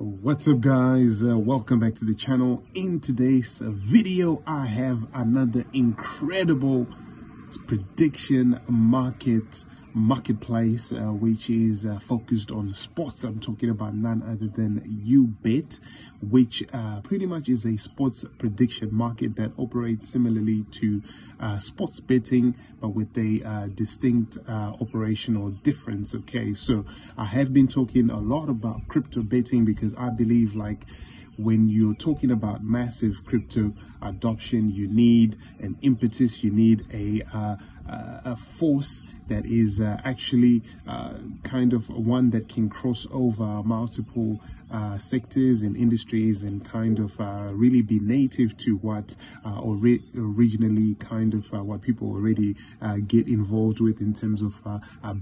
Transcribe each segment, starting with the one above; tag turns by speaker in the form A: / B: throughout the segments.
A: What's up guys? Uh, welcome back to the channel. In today's video, I have another incredible prediction market marketplace uh, which is uh, focused on sports. I'm talking about none other than ubet which uh, pretty much is a sports prediction market that operates similarly to uh, sports betting but with a uh, distinct uh, operational difference. Okay so i have been talking a lot about crypto betting because i believe like when you're talking about massive crypto adoption, you need an impetus, you need a, uh, a force that is uh, actually uh, kind of one that can cross over multiple uh, sectors and industries and kind of uh, really be native to what uh, ori originally kind of uh, what people already get involved with in terms of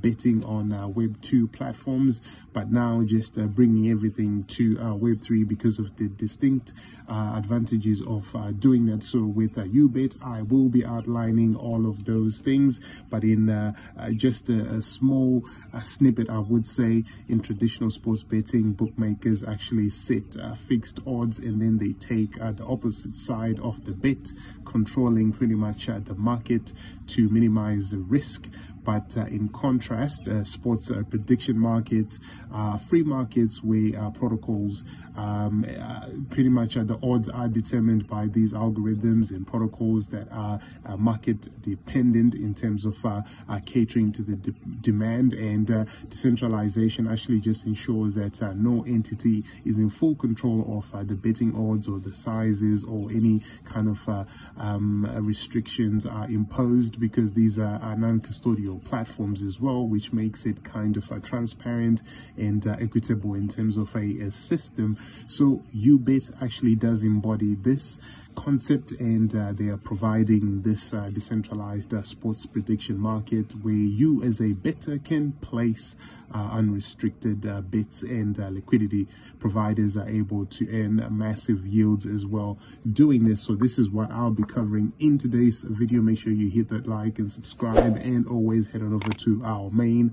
A: betting on Web 2 platforms, but now just bringing everything to Web 3 because of the distinct advantages of doing that. So with Ubet, I will be outlining all of those things, but in uh, just a, a small uh, snippet, I would say, in traditional sports betting, bookmakers actually set uh, fixed odds and then they take the opposite side of the bet, controlling pretty much the market to minimize the risk but uh, in contrast, uh, sports uh, prediction markets, are free markets where protocols, um, pretty much the odds are determined by these algorithms and protocols that are market dependent in terms of catering to the de demand. And decentralization actually just ensures that no entity is in full control of the betting odds or the sizes or any kind of um, restrictions are imposed because these are, are non-custodial platforms as well, which makes it kind of uh, transparent and uh, equitable in terms of a, a system. So UBet actually does embody this concept and uh, they are providing this uh, decentralized uh, sports prediction market where you as a better can place uh, unrestricted uh, bets and uh, liquidity providers are able to earn massive yields as well doing this. So this is what i'll be covering in today's video. Make sure you hit that like and subscribe and always head on over to our main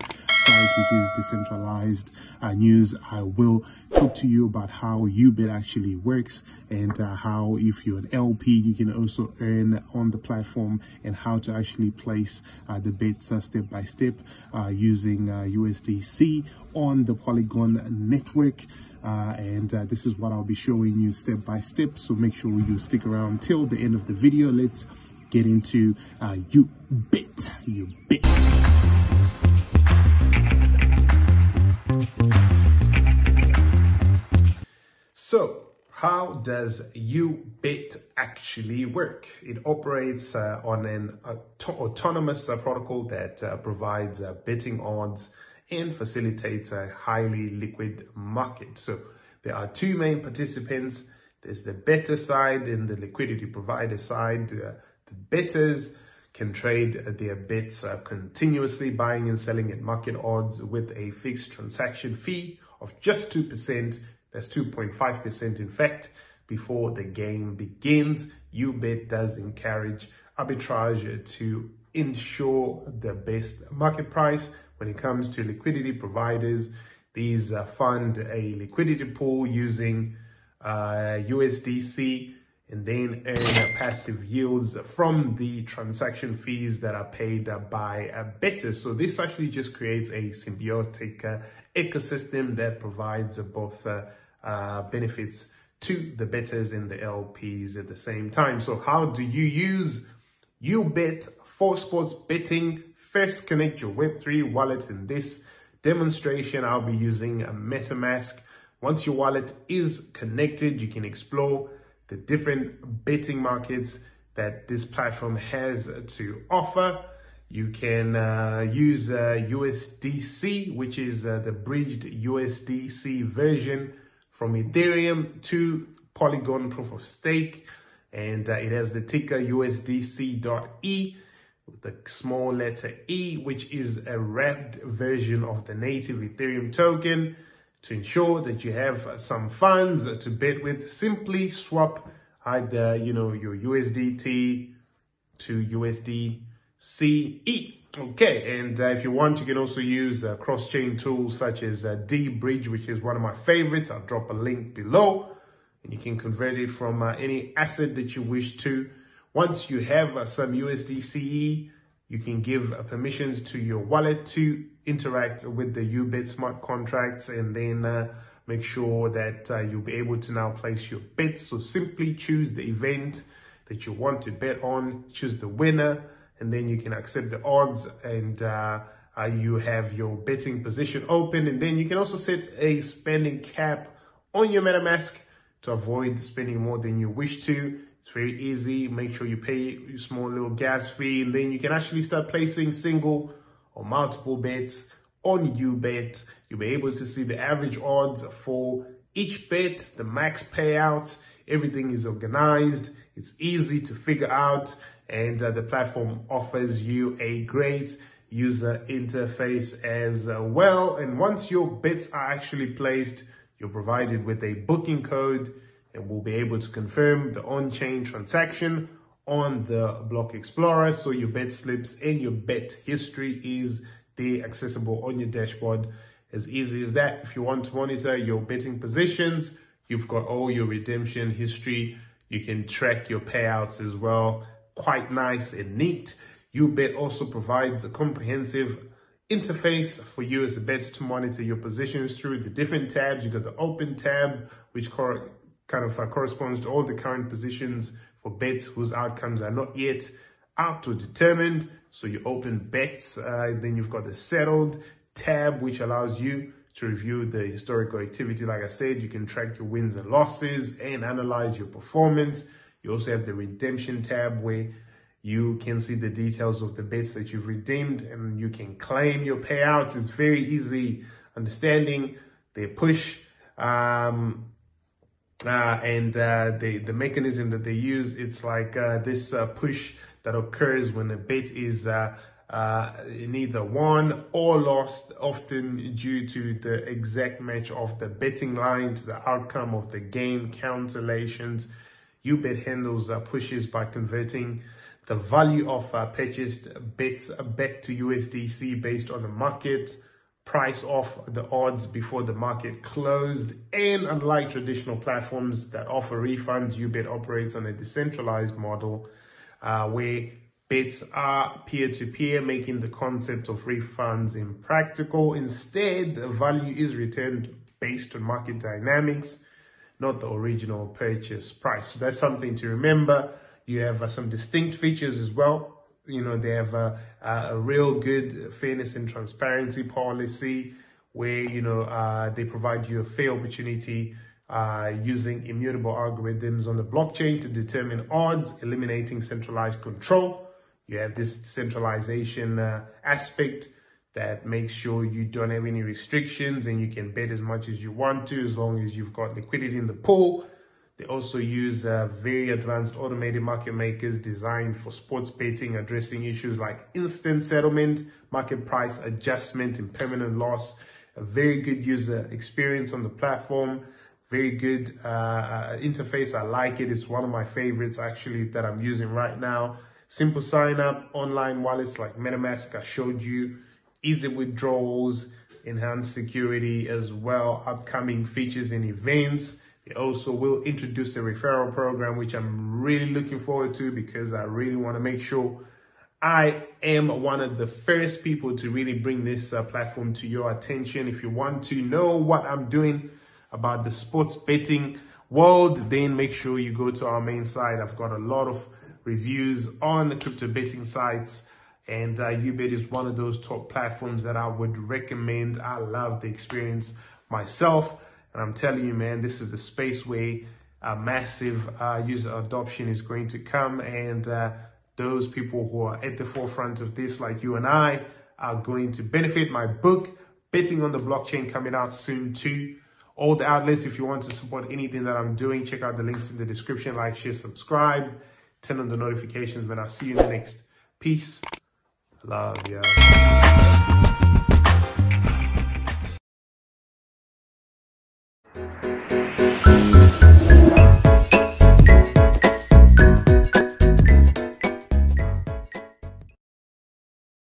A: which is decentralized news i will talk to you about how ubet actually works and how if you're an LP, you can also earn on the platform and how to actually place uh, the bets uh, step by step uh, using USDC uh, on the Polygon network. Uh, and uh, this is what I'll be showing you step by step. So make sure you stick around till the end of the video. Let's get into you bet, you bet. So how does UBET actually work? It operates uh, on an auto autonomous uh, protocol that uh, provides uh, betting odds and facilitates a highly liquid market. So there are two main participants. There's the better side and the liquidity provider side. Uh, the betters can trade their bets uh, continuously buying and selling at market odds with a fixed transaction fee of just 2% that's 2.5% in fact before the game begins. UBet does encourage arbitrage to ensure the best market price when it comes to liquidity providers. These uh, fund a liquidity pool using uh, USDC and then earn passive yields from the transaction fees that are paid by uh, bettors. So this actually just creates a symbiotic uh, ecosystem that provides both uh, benefits to the bettors and the LPs at the same time. So how do you use UBet for sports betting? First, connect your Web3 wallet. In this demonstration, I'll be using a MetaMask. Once your wallet is connected, you can explore the different betting markets that this platform has to offer. You can uh, use uh, USDC, which is uh, the bridged USDC version from Ethereum to Polygon proof of stake. And uh, it has the ticker USDC.E with the small letter E, which is a wrapped version of the native Ethereum token. To ensure that you have some funds to bet with, simply swap either, you know, your USDT to USD CE. Okay, and uh, if you want, you can also use uh, cross-chain tools such as uh, deBridge, which is one of my favorites. I'll drop a link below. And you can convert it from uh, any asset that you wish to. Once you have uh, some USDCE, you can give uh, permissions to your wallet to interact with the UBET smart contracts and then make sure that you'll be able to now place your bets. So simply choose the event that you want to bet on, choose the winner, and then you can accept the odds and uh, uh, you have your betting position open. And then you can also set a spending cap on your MetaMask to avoid spending more than you wish to. It's very easy. Make sure you pay your small little gas fee and then you can actually start placing single or multiple bets on UBET. You'll be able to see the average odds for each bet, the max payouts. Everything is organized. It's easy to figure out and uh, the platform offers you a great user interface as well. And once your bets are actually placed, you're provided with a booking code and will be able to confirm the on-chain transaction on the block explorer. So your bet slips and your bet history is there accessible on your dashboard as easy as that. If you want to monitor your betting positions, you've got all your redemption history. You can track your payouts as well quite nice and neat. UBET also provides a comprehensive interface for you as a bet to monitor your positions through the different tabs. You've got the open tab, which cor- kind of uh, corresponds to all the current positions for bets whose outcomes are not yet out or determined. So you open bets, uh, then you've got the settled tab, which allows you to review the historical activity. Like I said, you can track your wins and losses and analyze your performance. You also have the redemption tab where you can see the details of the bets that you've redeemed and you can claim your payouts. It's very easy understanding the push um, uh, and uh, the, the mechanism that they use. It's like uh, this uh, push that occurs when a bet is uh, uh, neither won or lost, often due to the exact match of the betting line to the outcome of the game, cancellations, UBET handles uh, pushes by converting the value of uh, purchased bets back to USDC based on the market price of the odds before the market closed. And unlike traditional platforms that offer refunds, UBET operates on a decentralized model uh, where bets are peer-to-peer, -peer, making the concept of refunds impractical. Instead, the value is returned based on market dynamics not the original purchase price. So that's something to remember. You have uh, some distinct features as well. You know, they have a, a real good fairness and transparency policy where, you know, uh, they provide you a fair opportunity uh, using immutable algorithms on the blockchain to determine odds, eliminating centralized control. You have this centralization uh, aspect that makes sure you don't have any restrictions and you can bet as much as you want to as long as you've got liquidity in the pool. They also use uh, very advanced automated market makers designed for sports betting, addressing issues like instant settlement, market price adjustment, and permanent loss. A very good user experience on the platform. Very good uh, uh interface. I like it. It's one of my favorites actually that I'm using right now. Simple sign up, online wallets like MetaMask I showed you easy withdrawals, enhanced security as well, upcoming features and events. They also will introduce a referral program, which I'm really looking forward to because I really want to make sure I am one of the first people to really bring this uh, platform to your attention. If you want to know what I'm doing about the sports betting world, then make sure you go to our main site. I've got a lot of reviews on the crypto betting sites and uh, UBET is one of those top platforms that I would recommend. I love the experience myself. And I'm telling you, man, this is the space where a massive uh, user adoption is going to come. And uh, those people who are at the forefront of this, like you and I, are going to benefit. My book, Betting on the Blockchain, coming out soon too. All the outlets, if you want to support anything that I'm doing, check out the links in the description. Like, share, subscribe, turn on the notifications. Man, I'll see you in the next. Peace. Love, you.